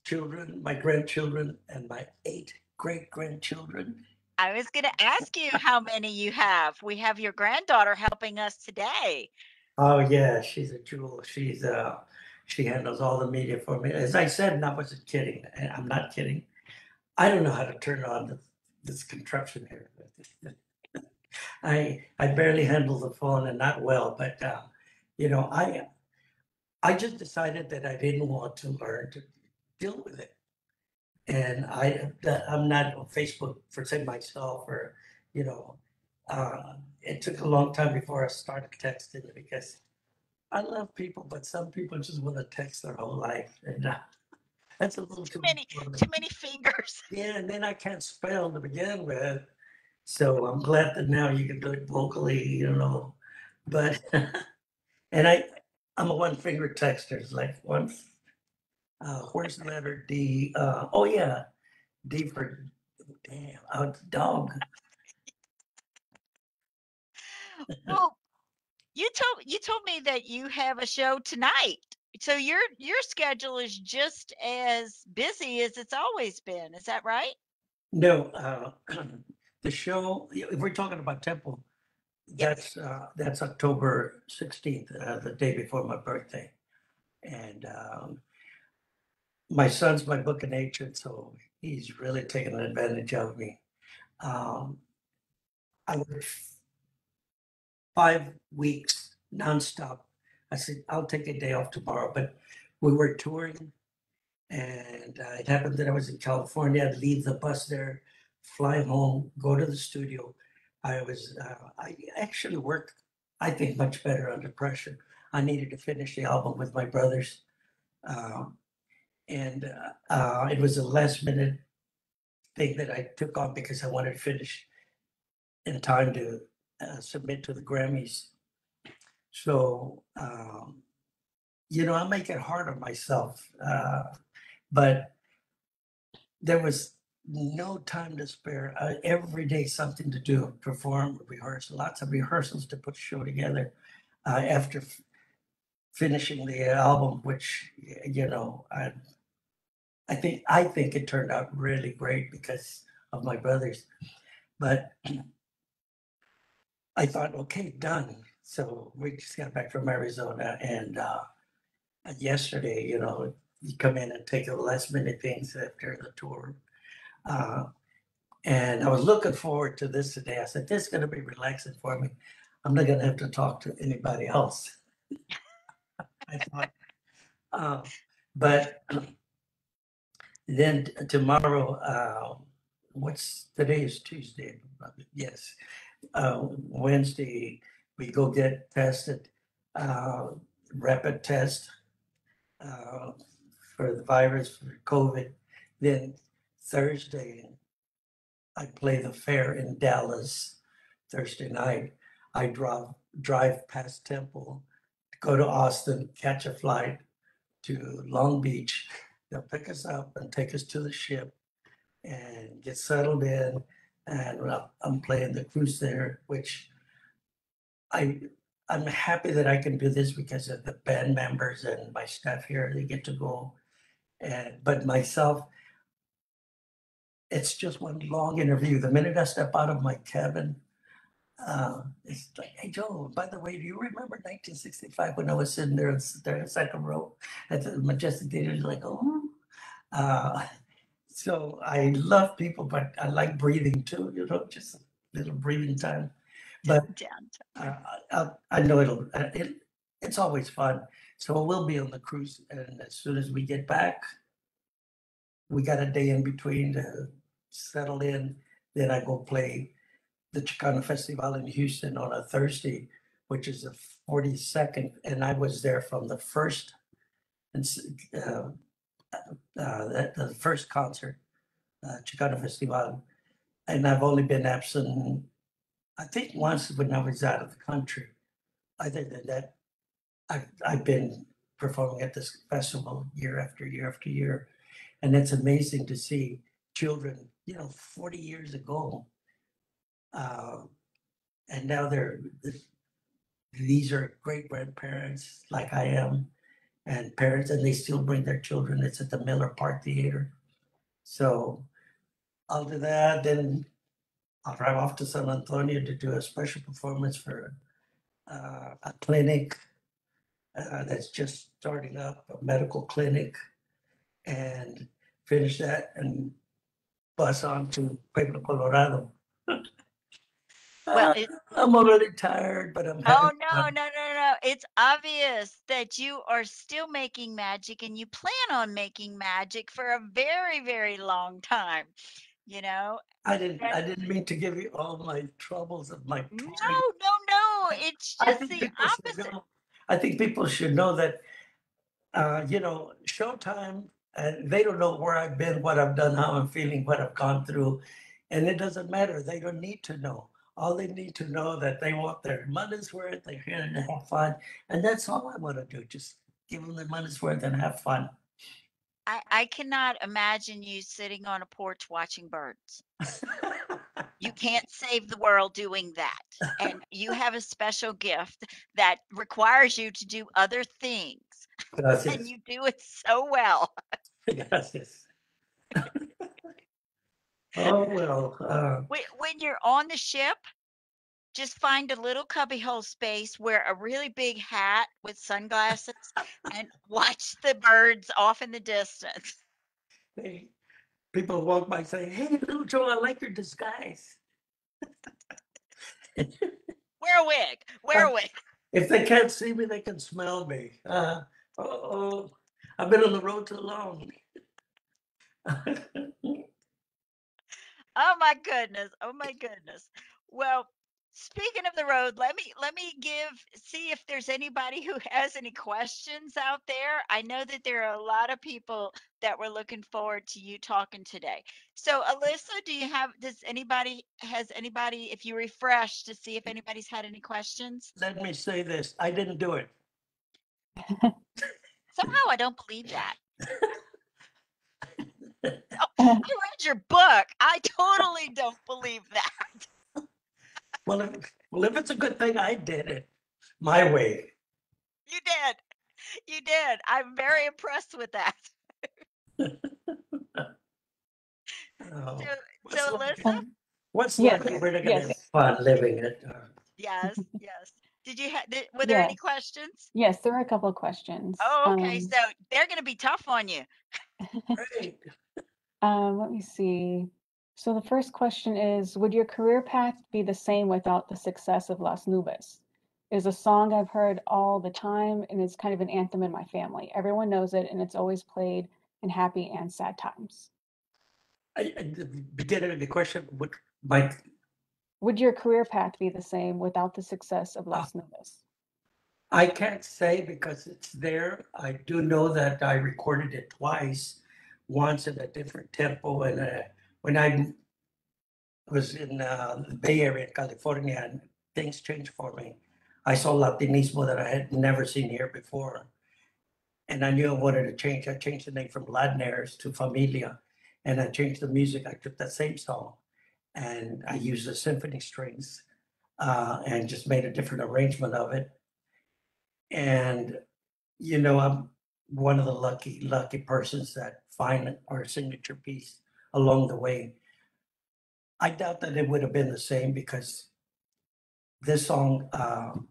children, my grandchildren, and my eight great grandchildren. I was going to ask you how many you have. We have your granddaughter helping us today. Oh yeah, she's a jewel. She's uh, she handles all the media for me. As I said, and I wasn't kidding. I'm not kidding. I don't know how to turn on the, this contraption here. I I barely handle the phone and not well, but uh, you know, I I just decided that I didn't want to learn to deal with it. And I that I'm not on Facebook for say myself or you know, uh, it took a long time before I started texting because I love people, but some people just want to text their whole life, and uh, that's a little too many-. Too many fingers. Yeah, and then I can't spell to begin with. So I'm glad that now you can do it vocally, you know. But and I I'm a one finger texter. It's like one uh where's the letter D? Uh oh yeah. D for damn uh, dog. Well, you told you told me that you have a show tonight. So your your schedule is just as busy as it's always been. Is that right? No, uh the show if we're talking about Temple, that's uh that's October sixteenth, uh the day before my birthday. And um my son's my booking nature, so he's really taking advantage of me. Um I worked five weeks nonstop. I said, I'll take a day off tomorrow, but we were touring. And uh, it happened that I was in California. I'd leave the bus there, fly home, go to the studio. I was, uh, I actually worked, I think, much better under pressure. I needed to finish the album with my brothers. Um, and uh, uh, it was a last minute thing that I took on because I wanted to finish in time to uh, submit to the Grammys. So, um, you know, I make it hard on myself. Uh, but there was no time to spare. Uh, every day, something to do, perform, rehearse, lots of rehearsals to put a show together. Uh, after f- finishing the album, which you know, I, I think I think it turned out really great because of my brothers. But I thought, okay, done. So we just got back from Arizona, and uh, yesterday, you know, you come in and take the last minute things after the tour. Uh, and I was looking forward to this today. I said, this is going to be relaxing for me. I'm not going to have to talk to anybody else. I thought, uh, but then tomorrow, uh, what's today is Tuesday. Yes. Uh, Wednesday, we go get tested, uh, rapid test uh, for the virus, for COVID. Then Thursday, I play the fair in Dallas. Thursday night, I drive drive past Temple, go to Austin, catch a flight to Long Beach. They'll pick us up and take us to the ship and get settled in. And I'm- playing the cruise there, which I I'm happy that I can do this because of the band members and my staff here. They get to go, and but myself, it's just one long interview. The minute I step out of my cabin, uh, it's like, hey Joe. By the way, do you remember 1965 when I was sitting there, in- the second row at the Majestic Theater? Like, oh. Uh, so I love people, but I like breathing too. You know, just a little breathing time. But Down. I, I, know it'll, uh, it, it's always fun. So we'll be on the cruise and as soon as we get back, we got a day in between to settle in. Then I go play the Chicano Festival in Houston on a Thursday, which is the forty-second, and I was there from the first and, uh, uh, that, the first concert, uh, Chicano Festival. And I've only been absent I think once when I was out of the country. Other than that, I've, I've been performing at this festival year after year after year. And it's amazing to see children, you know, 40 years ago, Uh, and now they're, these are great grandparents like I am and parents, and they still bring their children. It's at the Miller Park Theater. So I'll do that. Then I'll drive off to San Antonio to do a special performance for uh, a clinic uh, that's just starting up, a medical clinic, and finish that and bus on to Pueblo, Colorado. Well, Uh, I'm already tired, but I'm oh no, fun. no, no, no. It's obvious that you are still making magic and you plan on making magic for a very, very long time. You know, I didn't. I didn't mean to give you all my troubles of my. no, no, no. It's just the opposite. know. I think people should know that, uh, you know, Showtime, and they don't know where I've been, what I've done, how I'm feeling, what I've gone through. And it doesn't matter. They don't need to know. All they need to know that they want their money's worth, they're here to have fun. And that's all I want to do. Just give them their money's worth and have fun. I, I cannot imagine you sitting on a porch watching birds. You can't save the world doing that. And you have a special gift that requires you to do other things. And you do it so well. Gracias. Oh, well, uh, When, when you're on the ship, just find a little cubbyhole space, wear a really big hat with sunglasses, and watch the birds off in the distance. they, people walk by saying, hey, Lucho, I like your disguise. Wear a wig. Wear a wig. If they can't see me, they can smell me. Uh, oh, I've been on the road too long. Oh my goodness. Oh my goodness. Well, speaking of the road, let me let me give see if there's anybody who has any questions out there. I know that there are a lot of people that were looking forward to you talking today. So, Alyssa, do you have does anybody has anybody if you refresh to see if mm. anybody's had any questions? Let me say this, I didn't do it. Somehow I don't believe that. I read your book. I totally don't believe that. Well, if, well, if it's a good thing, I did it my way. You did. You did. I'm very impressed with that. Oh, So, what's so life- Alyssa, What's Yes, life? We're gonna yes. have fun living it. Uh, yes, yes. Did you have? Were there any questions? Yes, there are a couple of questions. Oh, okay. Um, so they're going to be tough on you. Um, let me see. So the first question is, would your career path be the same without the success of Las Nubes? Is a song I've heard all the time and it's kind of an anthem in my family. Everyone knows it and it's always played in happy and sad times. I, I, the beginning of the question, would my Would your career path be the same without the success of Las Nubes? I can't say because it's there. I do know that I recorded it twice, once at a different tempo and uh, when I was in uh, the Bay Area, California, and things changed for me. I saw Latinismo that I had never seen here before. And I knew I wanted to change. I changed the name from Latinaires to Familia. And I changed the music. I took that same song and I used the symphony strings uh, and just made a different arrangement of it. And, you know, I'm one of the lucky, lucky persons that find our signature piece along the way. I doubt that it would have been the same because this song um,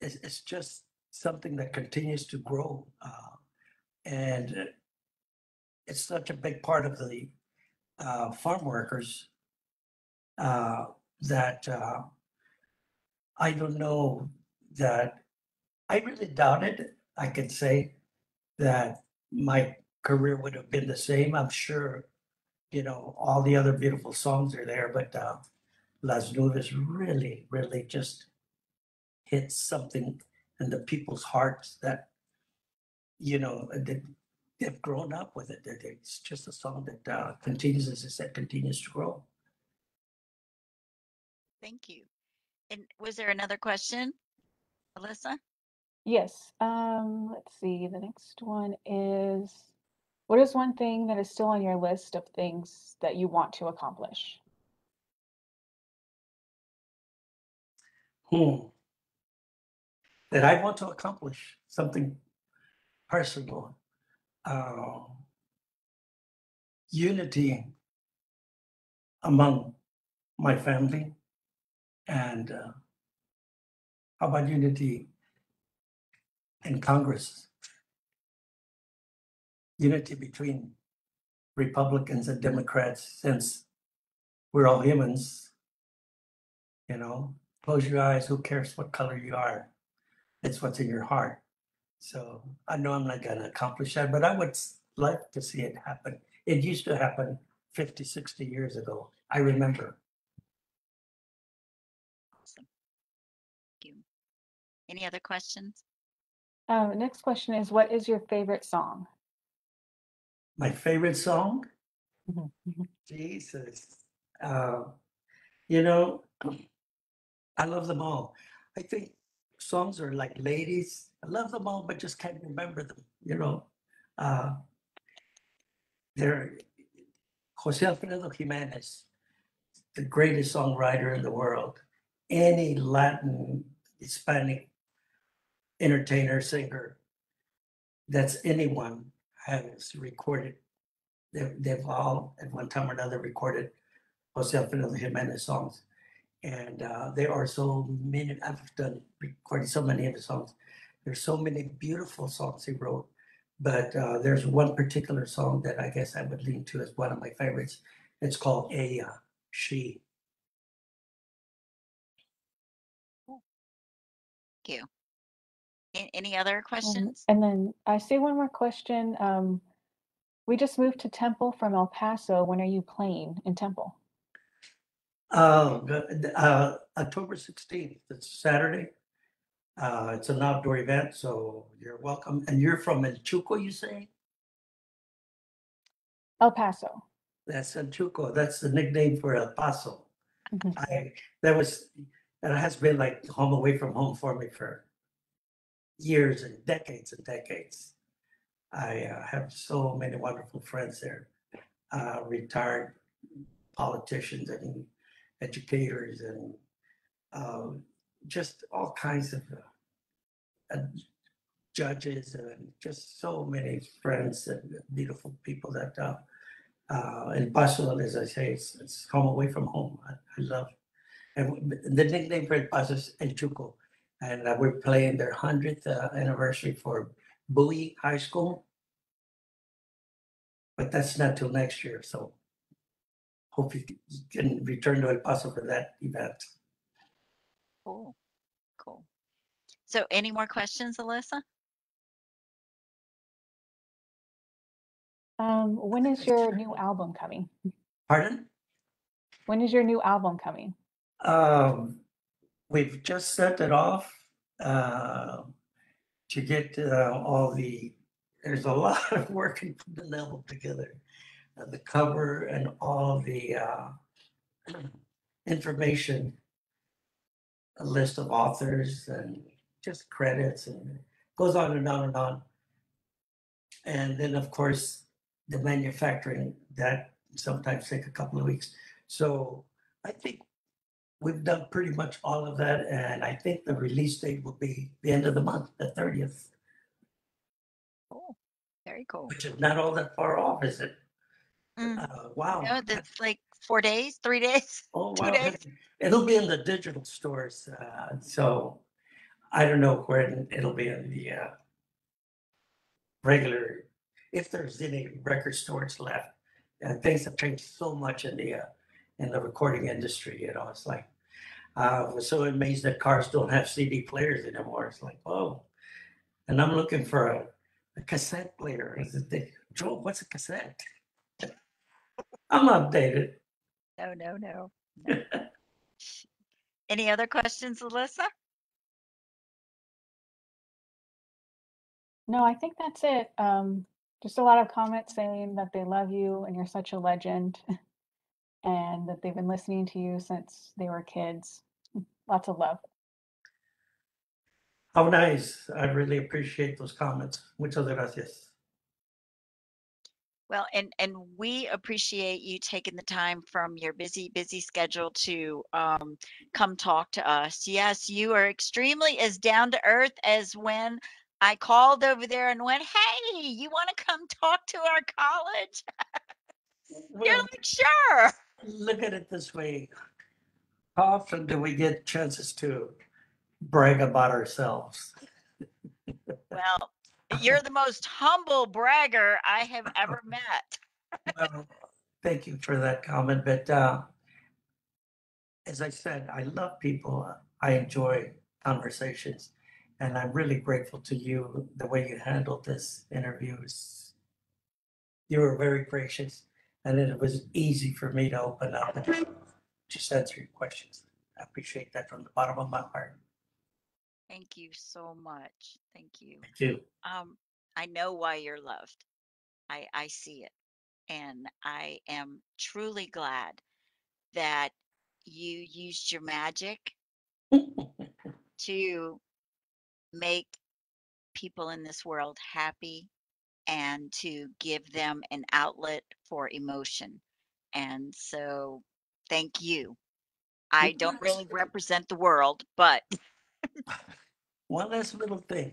is, is just something that continues to grow. Uh, and it's such a big part of the uh, farm workers uh, that uh, I don't know that I really doubted I could say that my career would have been the same. I'm sure, you know, all the other beautiful songs are there, but uh, Las Nubes really, really just hits something in the people's hearts that, you know, that they've grown up with it. It's just a song that uh, continues, as I said, continues to grow. Thank you. And was there another question, Alyssa? Yes. Um, let's see. The next one is, what is one thing that is still on your list of things that you want to accomplish? Hmm. That I want to accomplish something personal. Uh, unity among my family and uh, how about unity in Congress? Unity between Republicans and Democrats since we're all humans. You know, close your eyes, who cares what color you are? It's what's in your heart. So I know I'm not going to accomplish that, but I would like to see it happen. It used to happen 50, 60 years ago. I remember. Awesome. Thank you. Any other questions? Um, next question is, what is your favorite song? My favorite song? Mhm, mhm. Jesus. Uh, you know, I love them all. I think songs are like ladies. I love them all, but just can't remember them, you know. Uh, they're Jose Alfredo Jimenez, the greatest songwriter in the world. Any Latin, Hispanic entertainer, singer that's anyone has recorded. They've, they've all, at one time or another, recorded Jose Alfredo Jimenez songs. And uh, there are so many, I've done recorded so many of his songs. There's so many beautiful songs he wrote. But uh, there's one particular song that I guess I would lean to as one of my favorites. It's called Ella, She. Thank you. A- Any other questions? and then I see one more question. Um, we just moved to Temple from El Paso. When are you playing in Temple? Uh, the- uh, October 16th, it's Saturday. Uh, it's an outdoor event, so you're welcome. And you're from El Chuco, you say? El Paso. That's El Chuco. That's the nickname for El Paso. Mhm. I, that was, that has been like home away from home for me for years and decades and decades. I uh, have so many wonderful friends there, uh, retired politicians and educators and um, just all kinds of uh, uh, judges and just so many friends and beautiful people that uh, uh, El Paso, as I say, it's, it's home away from home. I, I love. And the nickname for El Paso is El Chuco. And uh, we're playing their 100th uh, anniversary for Bowie High School. But that's not till next year. So hope you can- return to El Paso for that event. Cool. Cool. So any more questions, Alyssa? Um, when is your new album coming? Pardon? When is your new album coming? Um, we've just set it off uh, to get uh, all the. There's a lot of work in putting the album together, uh, the cover and all the uh, information, a list of authors and just credits and goes on and on and on. And then, of course, the manufacturing that sometimes take a couple of weeks. So I think we've done pretty much all of that, and I think the release date will be the end of the month, the thirtieth, Cool. Very cool. which is not all that far off, is it? Mm. Uh, wow. No, that's like four days, three days. Oh, two wow. days. It'll be in the digital stores, uh, so I don't know where it'll be in the uh, regular, if there's any record stores left. And things have changed so much in the uh, in the recording industry. You know, it's like uh, I was so amazed that cars don't have CD players anymore. It's like, oh, and I'm looking for a, a cassette player. I said, "They- Joe, what's a cassette? I'm updated. No, no, no. no. Any other questions, Alyssa? No, I think that's it. Um, just a lot of comments saying that they love you and you're such a legend and that they've been listening to you since they were kids. Lots of love. How nice. I really appreciate those comments. Muchas gracias. Well, and and we appreciate you taking the time from your busy, busy schedule to um, come talk to us. Yes, you are extremely as down to earth as when I called over there and went, "Hey, you want to come talk to our college?" You're like, "Sure." Look at it this way. How often do we get chances to brag about ourselves? Well, you're the most humble bragger I have ever met. Well, Thank you for that comment, but uh, as I said, I love people. I enjoy conversations. And I'm really grateful to you, the way you handled this interview. is- You were very gracious and it was easy for me to open up and just answer your questions. I appreciate that from the bottom of my heart. Thank you so much. Thank you. Thank you. um, I know why you're loved. I I see it, and I am truly glad that you used your magic to make people in this world happy and to give them an outlet for emotion. And so, thank you. I don't really represent the world, but One last little thing.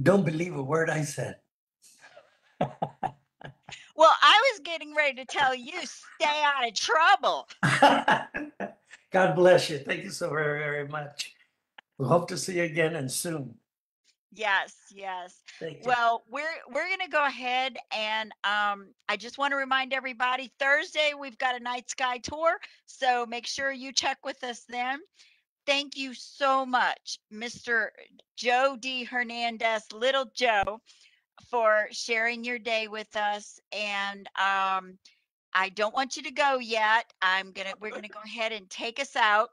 Don't believe a word I said. well, I was getting ready to tell you stay out of trouble. God bless you. Thank you so very, very much. We hope to see you again and soon. Yes, yes. Well, we're we're gonna go ahead and um, I just want to remind everybody Thursday we've got a night sky tour, so make sure you check with us then. Thank you so much, Mr. Joe D. Hernandez, Little Joe, for sharing your day with us. And um, I don't want you to go yet. I'm gonna we're gonna go ahead and take us out.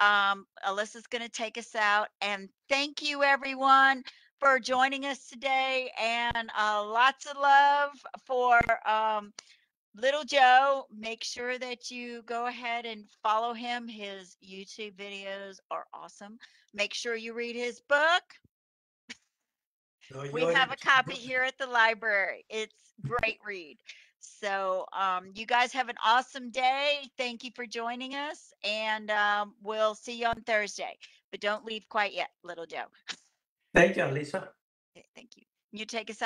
Um, Alyssa's gonna take us out, and thank you everyone for joining us today. And uh, lots of love for um, Little Joe. Make sure that you go ahead and follow him. His YouTube videos are awesome. Make sure you read his book. So We have a copy here at the library. It's great read. So um, you guys have an awesome day. Thank you for joining us, and um, we'll see you on Thursday. But don't leave quite yet, little Joe. Thank you, Lisa. Okay, Thank you. You take us out.